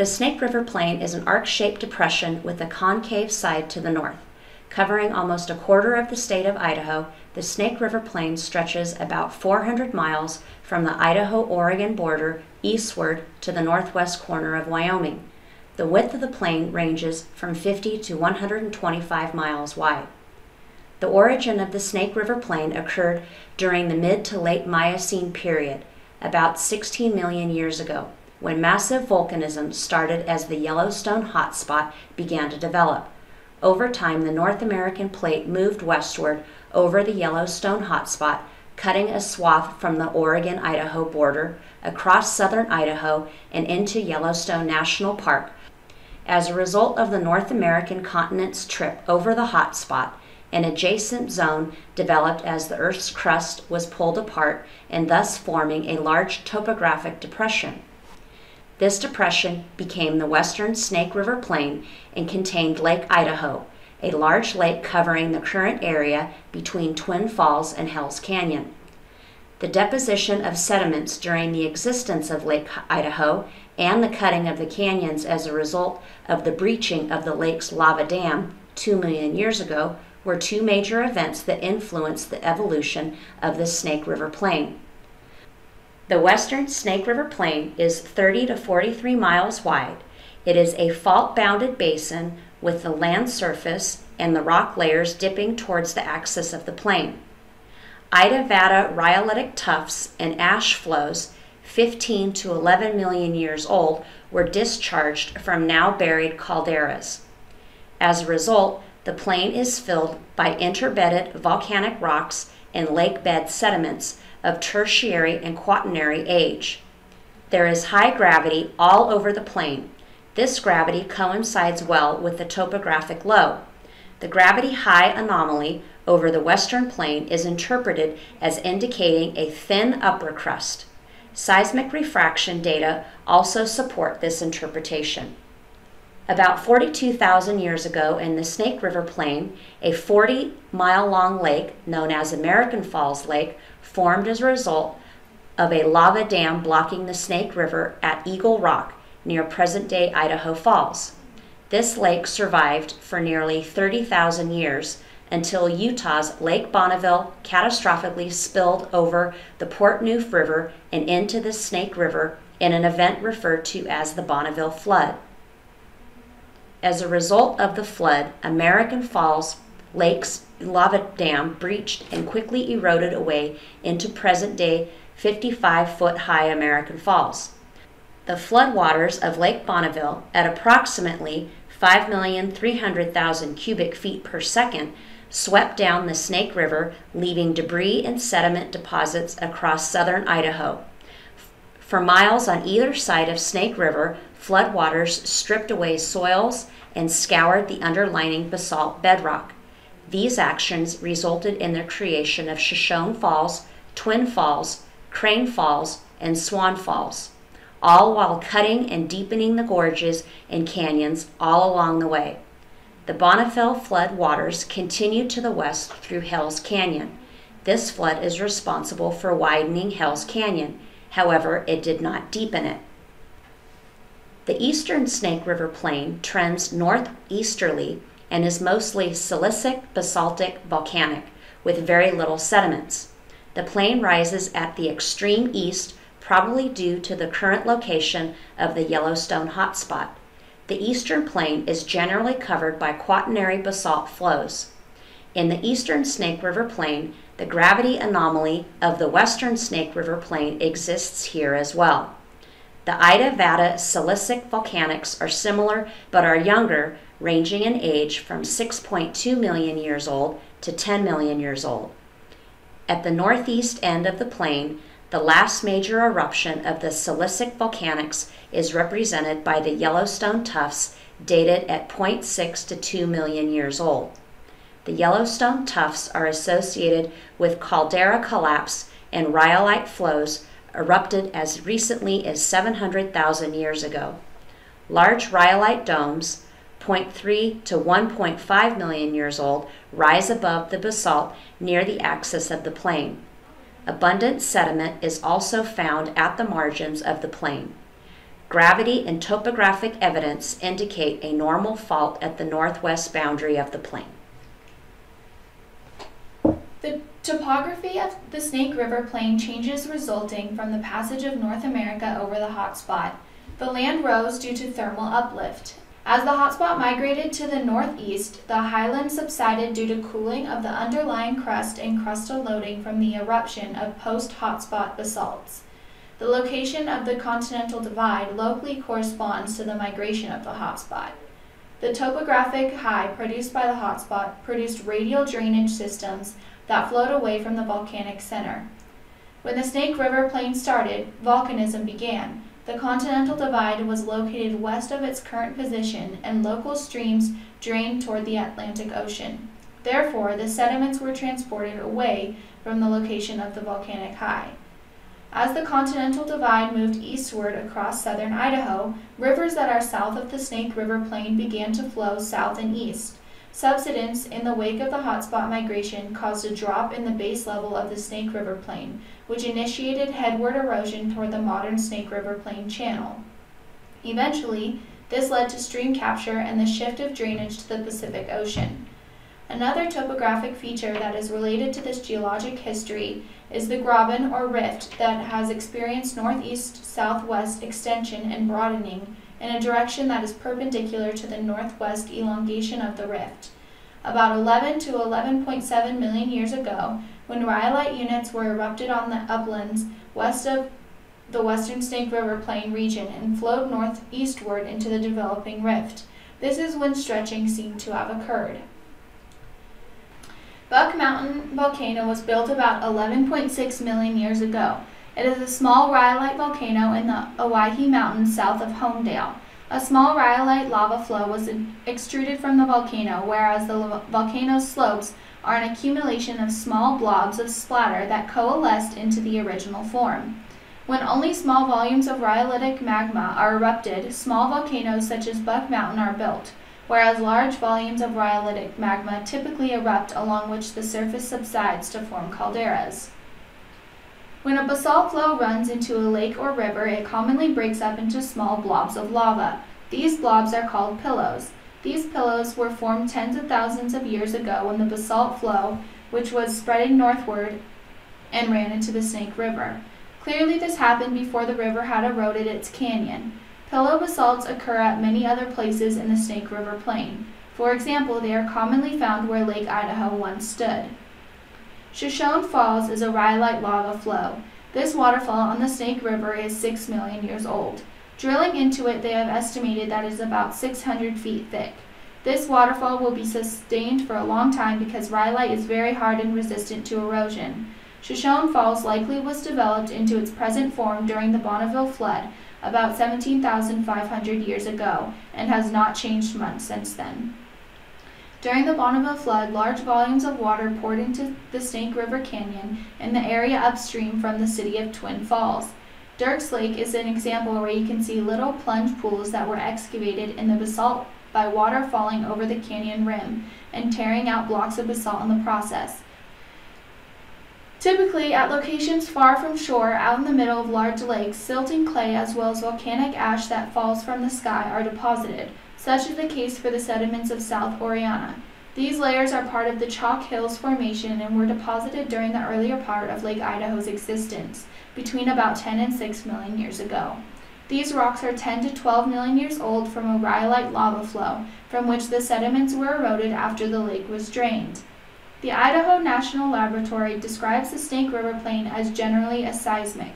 The Snake River Plain is an arc shaped depression with a concave side to the north. Covering almost a quarter of the state of Idaho, the Snake River Plain stretches about 400 miles from the Idaho Oregon border eastward to the northwest corner of Wyoming. The width of the plain ranges from 50 to 125 miles wide. The origin of the Snake River Plain occurred during the mid to late Miocene period, about 16 million years ago, when massive volcanism started as the Yellowstone hotspot began to develop. Over time, the North American plate moved westward over the Yellowstone hotspot, cutting a swath from the Oregon Idaho border across southern Idaho and into Yellowstone National Park. As a result of the North American continent's trip over the hotspot, an adjacent zone developed as the Earth's crust was pulled apart and thus forming a large topographic depression. This depression became the western Snake River Plain and contained Lake Idaho, a large lake covering the current area between Twin Falls and Hells Canyon. The deposition of sediments during the existence of Lake Idaho and the cutting of the canyons as a result of the breaching of the lake's lava dam 2 million years ago were two major events that influenced the evolution of the Snake River Plain. The western Snake River Plain is 30 to 43 miles wide. It is a fault bounded basin with the land surface and the rock layers dipping towards the axis of the plain. Idavada rhyolitic tuffs and ash flows, 15 to 11 million years old, were discharged from now buried calderas. As a result, the plain is filled by interbedded volcanic rocks and lake bed sediments of tertiary and quaternary age. There is high gravity all over the plain. This gravity coincides well with the topographic low. The gravity high anomaly over the western plain is interpreted as indicating a thin upper crust. Seismic refraction data also support this interpretation. About 42,000 years ago in the Snake River Plain, a 40 mile long lake known as American Falls Lake formed as a result of a lava dam blocking the Snake River at Eagle Rock near present day Idaho Falls. This lake survived for nearly 30,000 years until Utah's Lake Bonneville catastrophically spilled over the Portneuf River and into the Snake River in an event referred to as the Bonneville Flood. As a result of the flood, American Falls Lake's lava dam breached and quickly eroded away into present day 55 foot high American Falls. The floodwaters of Lake Bonneville, at approximately 5,300,000 cubic feet per second, swept down the Snake River, leaving debris and sediment deposits across southern Idaho. For miles on either side of Snake River, floodwaters stripped away soils and scoured the underlying basalt bedrock. These actions resulted in the creation of Shoshone Falls, Twin Falls, Crane Falls, and Swan Falls, all while cutting and deepening the gorges and canyons all along the way. The Bonneville flood waters continued to the west through Hells Canyon. This flood is responsible for widening Hells Canyon. However, it did not deepen it. The eastern Snake River Plain trends northeasterly and is mostly silicic, basaltic, volcanic, with very little sediments. The plain rises at the extreme east, probably due to the current location of the Yellowstone hotspot. The eastern plain is generally covered by quaternary basalt flows. In the eastern Snake River Plain, the gravity anomaly of the western Snake River Plain exists here as well. The Idavada silicic volcanics are similar but are younger, ranging in age from 6.2 million years old to 10 million years old. At the northeast end of the plain, the last major eruption of the silicic volcanics is represented by the Yellowstone tuffs dated at 0.6 to 2 million years old. The Yellowstone tuffs are associated with caldera collapse and rhyolite flows erupted as recently as 700,000 years ago. Large rhyolite domes, 0.3 to 1.5 million years old, rise above the basalt near the axis of the plain. Abundant sediment is also found at the margins of the plain. Gravity and topographic evidence indicate a normal fault at the northwest boundary of the plain. The topography of the Snake River Plain changes resulting from the passage of North America over the hotspot. The land rose due to thermal uplift. As the hotspot migrated to the northeast, the highlands subsided due to cooling of the underlying crust and crustal loading from the eruption of post-hotspot basalts. The location of the continental divide locally corresponds to the migration of the hotspot. The topographic high produced by the hotspot produced radial drainage systems that flowed away from the volcanic center. When the Snake River Plain started, volcanism began. The Continental Divide was located west of its current position, and local streams drained toward the Atlantic Ocean. Therefore, the sediments were transported away from the location of the volcanic high. As the Continental Divide moved eastward across southern Idaho, rivers that are south of the Snake River Plain began to flow south and east. Subsidence in the wake of the hotspot migration caused a drop in the base level of the Snake River Plain, which initiated headward erosion toward the modern Snake River Plain channel. Eventually, this led to stream capture and the shift of drainage to the Pacific Ocean. Another topographic feature that is related to this geologic history is the graben or rift that has experienced northeast southwest extension and broadening in a direction that is perpendicular to the northwest elongation of the rift. About 11 to 11.7 million years ago, when rhyolite units were erupted on the uplands west of the western Snake River Plain region and flowed northeastward into the developing rift. This is when stretching seemed to have occurred. Buck Mountain volcano was built about 11.6 million years ago. It is a small rhyolite volcano in the Owyhee Mountains south of Homedale. A small rhyolite lava flow was extruded from the volcano, whereas the volcano's slopes are an accumulation of small blobs of splatter that coalesced into the original form. When only small volumes of rhyolitic magma are erupted, small volcanoes such as Buck Mountain are built, whereas large volumes of rhyolitic magma typically erupt along which the surface subsides to form calderas. When a basalt flow runs into a lake or river, it commonly breaks up into small blobs of lava. These blobs are called pillows. These pillows were formed tens of thousands of years ago when the basalt flow, which was spreading northward, and ran into the Snake River. Clearly, this happened before the river had eroded its canyon. Pillow basalts occur at many other places in the Snake River Plain. For example, they are commonly found where Lake Idaho once stood. Shoshone Falls is a rhyolite lava flow. This waterfall on the Snake River is 6 million years old. Drilling into it, they have estimated that it is about 600 feet thick. This waterfall will be sustained for a long time because rhyolite is very hard and resistant to erosion. Shoshone Falls likely was developed into its present form during the Bonneville flood about 17,500 years ago and has not changed much since then. During the Bonneville flood, large volumes of water poured into the Snake River Canyon in the area upstream from the city of Twin Falls. Dierkes Lake is an example where you can see little plunge pools that were excavated in the basalt by water falling over the canyon rim and tearing out blocks of basalt in the process. Typically, at locations far from shore, out in the middle of large lakes, silt and clay as well as volcanic ash that falls from the sky are deposited. Such is the case for the sediments of South Oreana. These layers are part of the Chalk Hills Formation and were deposited during the earlier part of Lake Idaho's existence, between about 10 and 6 million years ago. These rocks are 10 to 12 million years old from a rhyolite lava flow, from which the sediments were eroded after the lake was drained. The Idaho National Laboratory describes the Snake River Plain as generally aseismic.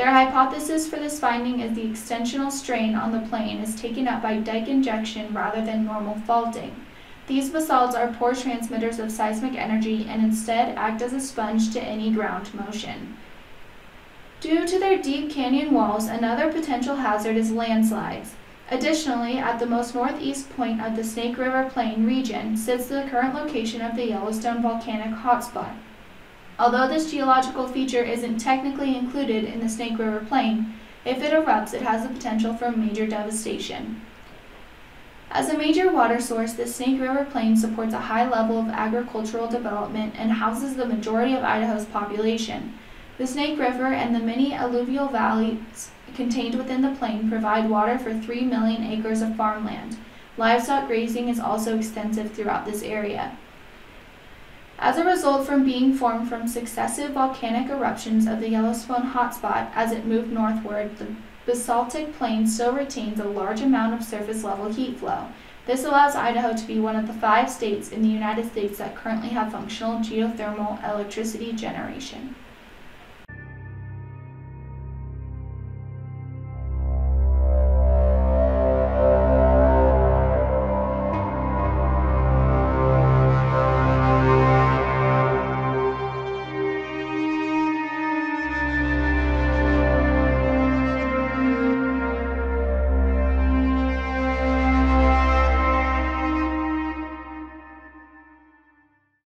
Their hypothesis for this finding is the extensional strain on the plain is taken up by dike injection rather than normal faulting. These basalts are poor transmitters of seismic energy and instead act as a sponge to any ground motion. Due to their deep canyon walls, another potential hazard is landslides. Additionally, at the most northeast point of the Snake River Plain region sits the current location of the Yellowstone volcanic hotspot. Although this geological feature isn't technically included in the Snake River Plain, if it erupts, it has the potential for major devastation. As a major water source, the Snake River Plain supports a high level of agricultural development and houses the majority of Idaho's population. The Snake River and the many alluvial valleys contained within the plain provide water for 3 million acres of farmland. Livestock grazing is also extensive throughout this area. As a result from being formed from successive volcanic eruptions of the Yellowstone hotspot as it moved northward, the basaltic plain still retains a large amount of surface level heat flow. This allows Idaho to be one of the five states in the United States that currently have functional geothermal electricity generation.